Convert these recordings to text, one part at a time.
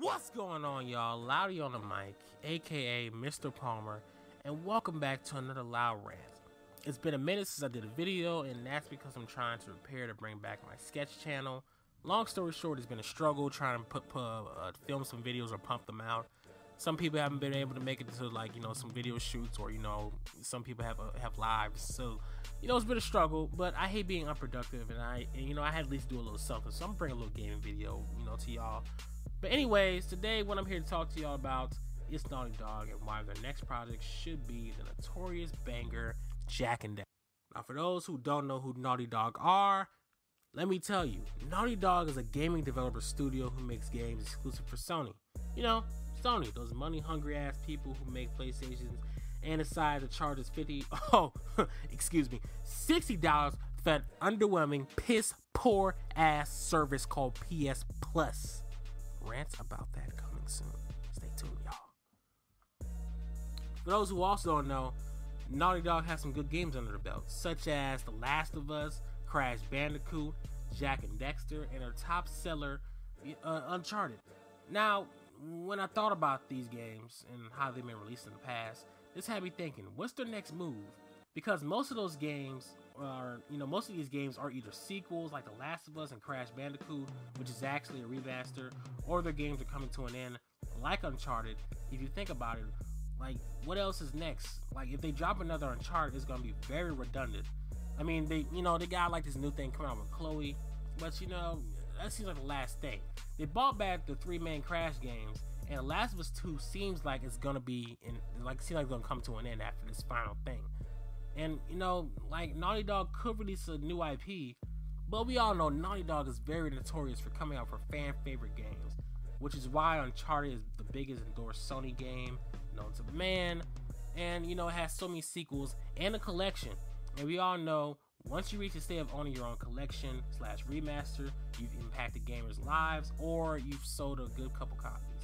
What's going on, y'all? Loudy on the mic, aka Mr. Palmer, and welcome back to another Loud Rant. It's been a minute since I did a video, and that's because I'm trying to prepare to bring back my sketch channel. Long story short, it's been a struggle trying to put, put uh, film some videos or pump them out. Some people haven't been able to make it to like you know some video shoots, or you know some people have uh, have lives. So you know it's been a struggle, but I hate being unproductive, and I and, you know I had at least do a little something. So I'm bringing a little gaming video, you know, to y'all. But anyways, today what I'm here to talk to y'all about is Naughty Dog and why their next project should be the notorious banger Jak and Daxter. Now, for those who don't know who Naughty Dog are, let me tell you, Naughty Dog is a gaming developer studio who makes games exclusive for Sony. You know, Sony, those money hungry ass people who make PlayStations and decide to charge us 50 oh excuse me $60 for that underwhelming piss poor ass service called PS Plus. Rants about that coming soon. Stay tuned, y'all. For those who also don't know, Naughty Dog has some good games under the belt, such as The Last of Us, Crash Bandicoot, Jak and Daxter, and their top seller, uh, Uncharted. Now, when I thought about these games and how they've been released in the past, this had me thinking, what's their next move? Because most of those games are, you know, most of these games are either sequels like The Last of Us and Crash Bandicoot, which is actually a remaster, or their games are coming to an end, like Uncharted. If you think about it, like, what else is next? Like, if they drop another Uncharted, it's gonna be very redundant. I mean, they, you know, they got like this new thing coming out with Chloe, but you know, that seems like the last thing. They bought back the three main Crash games, and Last of Us 2 seems like it's gonna be in, like, seems like it's gonna come to an end after this final thing. And you know, like Naughty Dog could release a new IP, but we all know Naughty Dog is very notorious for coming out for fan favorite games, which is why Uncharted is the biggest endorsed Sony game known to man, and you know it has so many sequels and a collection. And we all know once you reach the state of owning your own collection slash remaster, you've impacted gamers' lives or you've sold a good couple copies.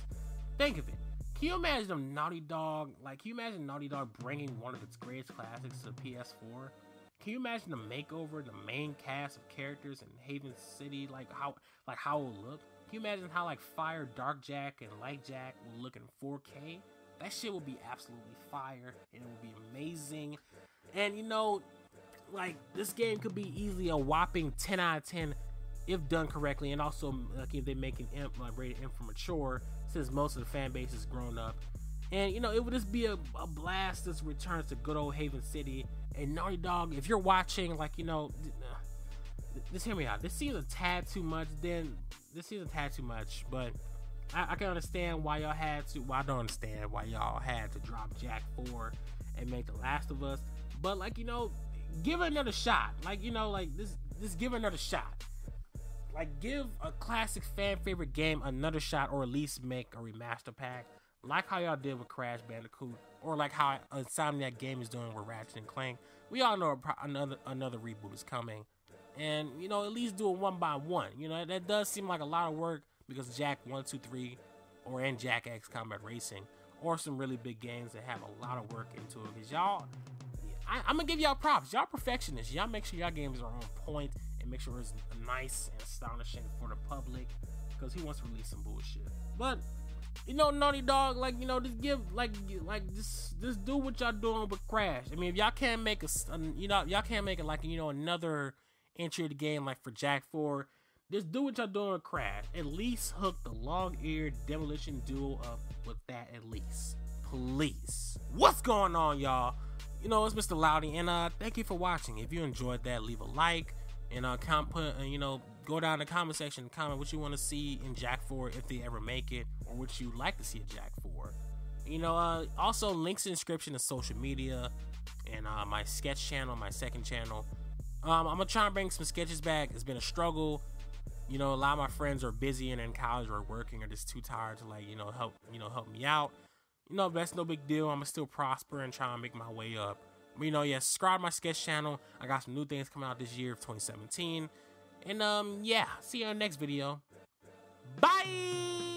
Think of it. Can you imagine a Naughty Dog? Like, can you imagine Naughty Dog bringing one of its greatest classics to PS4? Can you imagine the makeover, the main cast of characters in Haven City, like how, like how it will look? Can you imagine how like Fire Dark Jak, and Light Jak will look in 4K? That shit will be absolutely fire, and it will be amazing. And you know, like this game could be easily a whopping 10 out of 10 if done correctly, and also like if they make an imp like rated M for mature, since most of the fan base is grown up. And you know, it would just be a, a blast. This returns to good old Haven City. And Naughty Dog, if you're watching, like you know, uh, just hear me out. This seems a tad too much. Then this seems a tad too much, but I, I, can understand why y'all had to. Well, I don't understand why y'all had to drop Jak Four and make The Last of Us. But like you know, give it another shot. Like you know, like this, just give it another shot. Like give a classic fan favorite game another shot, or at least make a remaster pack, like how y'all did with Crash Bandicoot, or like how Insomniac Game is doing with Ratchet and Clank. We all know another another reboot is coming, and you know at least do it one by one. You know that does seem like a lot of work because Jak One Two Three, or and Jak X Combat Racing, or some really big games that have a lot of work into it. Cause y'all I, am gonna give y'all props. Y'all perfectionists. Y'all make sure y'all games are on point and make sure it's nice and astonishing for the public. Because he wants to release some bullshit. But you know, Naughty Dog, like you know, just give like like just just do what y'all doing with Crash. I mean, if y'all can't make a, you know, y'all can't make it like you know another entry of the game like for Jak Four. Just do what y'all doing with Crash. At least hook the long-eared demolition duo up with that. At least, please. What's going on, y'all? you know, it's Mr. Loudy, and uh, thank you for watching. If you enjoyed that, leave a like, and uh, com- put, uh, you know, go down in the comment section comment what you want to see in Jak 4 if they ever make it, or what you like to see in Jak 4. You know, uh, also links in description to social media and uh, my sketch channel, my second channel. Um, I'm gonna try and bring some sketches back. It's been a struggle. You know, a lot of my friends are busy and in college or working or just too tired to like, you know, help, you know, help me out you know, that's no big deal. I'm gonna still prosper and try and make my way up. You know, yeah, subscribe my sketch channel. I got some new things coming out this year of 2017. And um, yeah, see you in the next video. Bye.